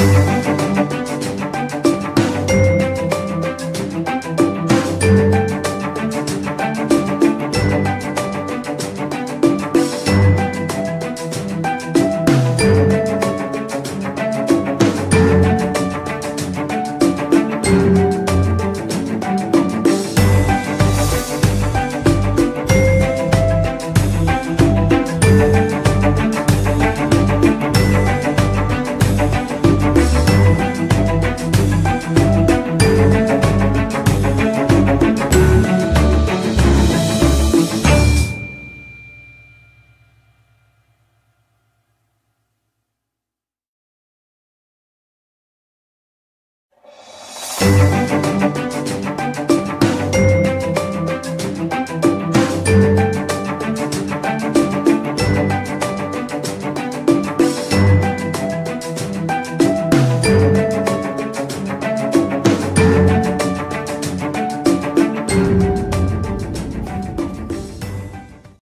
Música